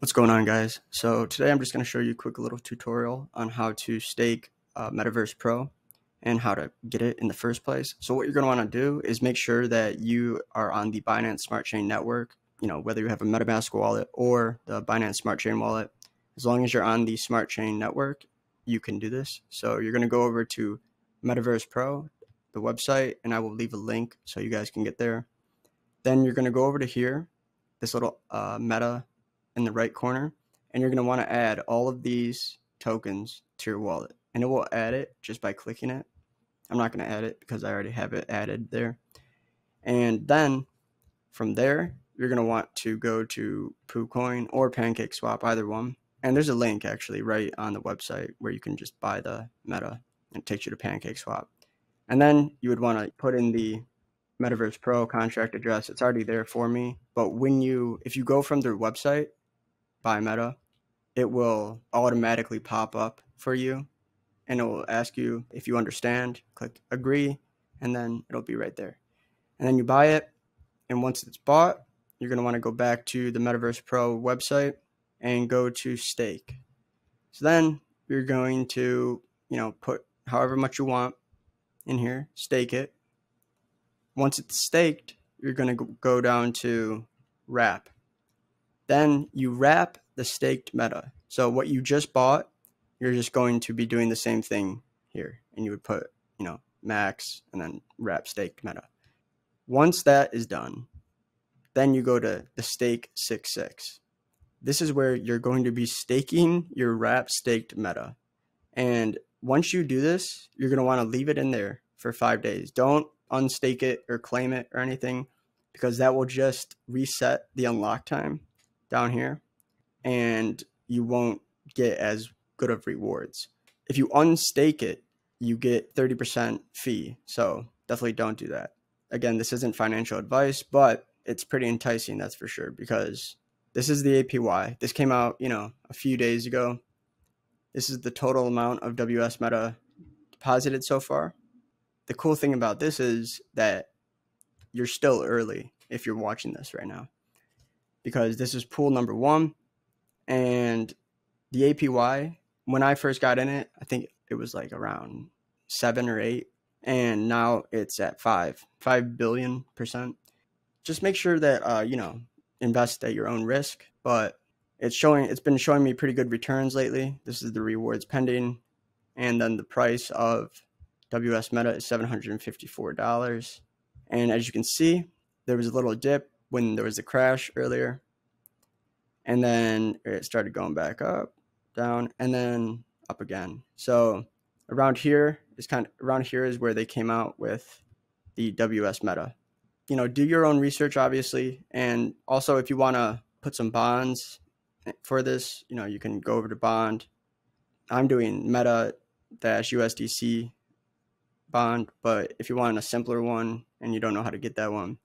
What's going on guys? So today I'm just going to show you a quick little tutorial on how to stake uh, Metaverse Pro and how to get it in the first place. So what you're going to want to do is make sure that you are on the Binance Smart Chain network, you know, whether you have a MetaMask wallet or the Binance Smart Chain wallet. As long as you're on the Smart Chain network, you can do this. So you're going to go over to Metaverse Pro, the website, and I will leave a link so you guys can get there. Then you're going to go over to here, this little uh, Meta in the right corner and you're going to want to add all of these tokens to your wallet and it will add it just by clicking it. I'm not going to add it because I already have it added there. And then from there, you're going to want to go to PooCoin or PancakeSwap, either one. And there's a link actually right on the website where you can just buy the meta and it takes you to PancakeSwap. And then you would want to put in the Metaverse Pro contract address. It's already there for me. But when you, if you go from their website by Meta, it will automatically pop up for you and it will ask you if you understand. Click agree, and then it'll be right there. And then you buy it, and once it's bought, you're going to want to go back to the Metaverse Pro website and go to stake. So then you're going to, you know, put however much you want in here, stake it. Once it's staked, you're going to go down to wrap. Then you wrap the staked meta. So what you just bought, you're just going to be doing the same thing here. And you would put, you know, max and then wrap staked meta. Once that is done, then you go to the stake 6.6. This is where you're going to be staking your wrap staked meta. And once you do this, you're going to want to leave it in there for five days. Don't unstake it or claim it or anything because that will just reset the unlock time down here and you won't get as good of rewards. If you unstake it, you get 30% fee. So definitely don't do that. Again, this isn't financial advice, but it's pretty enticing, that's for sure, because this is the APY. This came out, you know, a few days ago. This is the total amount of WS Meta deposited so far. The cool thing about this is that you're still early if you're watching this right now because this is pool number one. And the APY, when I first got in it, I think it was like around seven or eight. And now it's at five, five billion percent. Just make sure that, uh, you know, invest at your own risk. But it's showing, it's been showing me pretty good returns lately. This is the rewards pending. And then the price of WS Meta is $754. And as you can see, there was a little dip when there was a crash earlier. And then it started going back up, down, and then up again. So around here is kind of around here is where they came out with the WS meta. You know, do your own research, obviously. And also, if you want to put some bonds for this, you know, you can go over to bond. I'm doing meta dash USDC bond, but if you want a simpler one and you don't know how to get that one,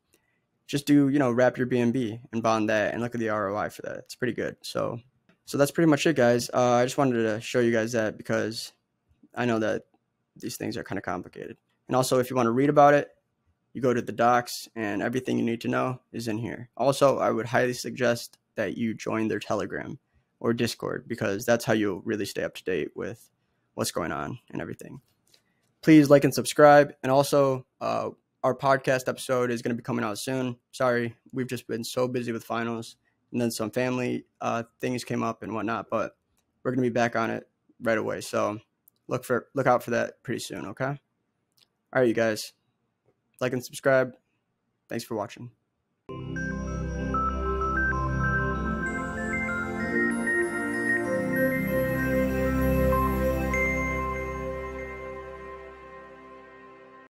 just do you know wrap your BNB and bond that and look at the ROI for that. It's pretty good. So so that's pretty much it, guys. Uh, I just wanted to show you guys that because I know that these things are kind of complicated. And also, if you want to read about it, you go to the docs and everything you need to know is in here. Also, I would highly suggest that you join their Telegram or Discord because that's how you'll really stay up to date with what's going on and everything. Please like and subscribe. And also, uh, our podcast episode is going to be coming out soon. Sorry, we've just been so busy with finals and then some family uh, things came up and whatnot, but we're going to be back on it right away. So look for look out for that pretty soon. Okay. All right, you guys, like and subscribe. Thanks for watching.